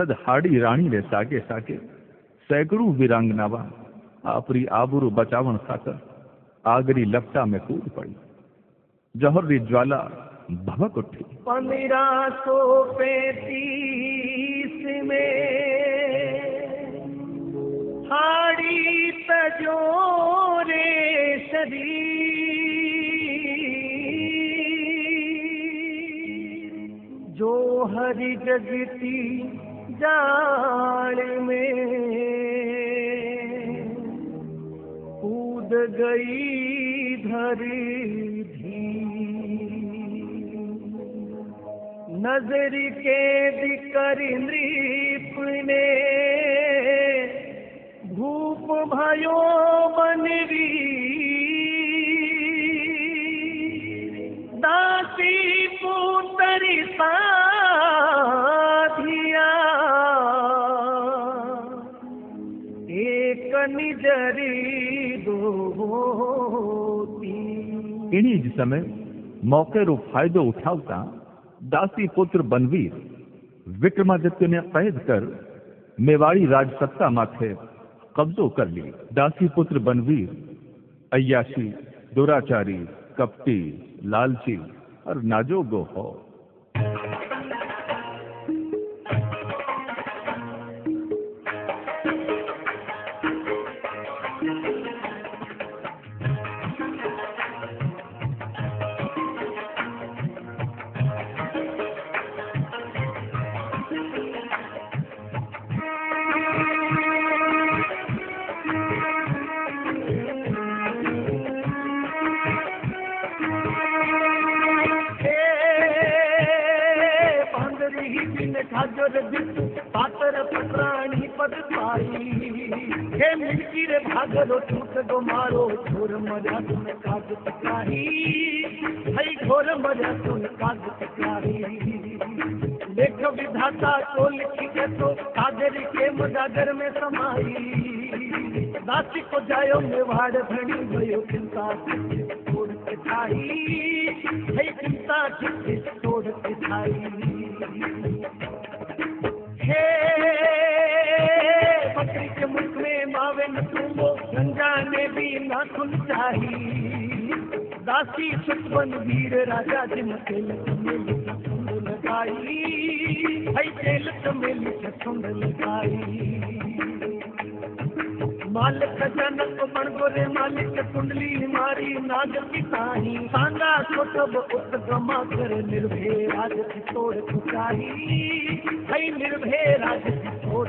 तद हाड़ी राणी रे सागे सागे। सैकड़ों वीरांगनावा आपरी आबरू बचावण खातर आगरी लपटा में कूद पड़ी। जहर री ज्वाला भवक उठी। पंद्रह सौ पैतीस में, हाड़ी तजो रे शरी जो हरी जगती जाल में कूद गई धरी धी नज़र के दिकर नृप ने भूप भयो बनवी एक निजरी दोती એની જ સમય મોકેરો ફાયદો ઉઠાવતા દાસી પુત્ર બનવીર વિક્રમાદિત્યને कैद कर मेवाड़ी राजसत्ता माथे कब्जो कर ली दासी पुत्र बनवीर अय्याशी दुराचारी कपटी लालची और नाजोगो हो घाजर जुट पातर प्राणी पद पाई हे मिलकी रे भागरो टूट दो मारो घोर मज़ा तुम काज तकारी हई घोर मज़ा तुम काज तकारी लेख विधाता को लिखी के तो काजरी के मजागर में समाई दासी को जायो मेवाड़ भणी भयो चिंता छोड़ के जाई हई चिंता छोड़ के जाई गंगा ने भी ना सुन चाही। दासी सुखबन वीर राजा जिन तेल लगाई तेल लगाई मालिक जनक गोरे मालिक, कुंडली मारी नाग सांगा छोटब उत गमा कर निर्भय राज की तोड़ खुचाई है निर्भय राज की तोड़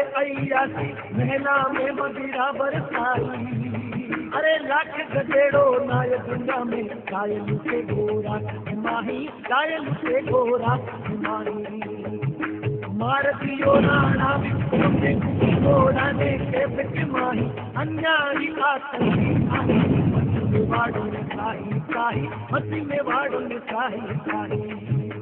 अयासी महला में मदिरा बरसाई। अरे लाख गजेड़ो नाय दुनिया में कायल से गोरा माही कायल से गोरा माही। मार दियो तुमने गोरा ने के बिच माही, अन्यायी आतंकी में वाड़ो ने काही काही मत में वाड़ो ने काही काही